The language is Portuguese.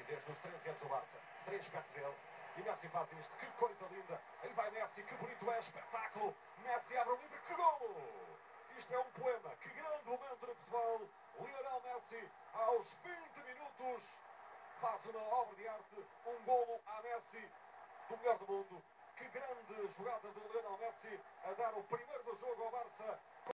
Messi, desde os 13 anos do Barça. Três perto dele. E Messi faz isto. Que coisa linda. Aí vai Messi. Que bonito é. Espetáculo. Messi abre o livre. Que golo! Isto é um poema. Que grande momento de futebol. Lionel Messi, aos 20 minutos, faz uma obra de arte. Um golo a Messi, do melhor do mundo. Que grande jogada de Lionel Messi a dar o primeiro do jogo ao Barça.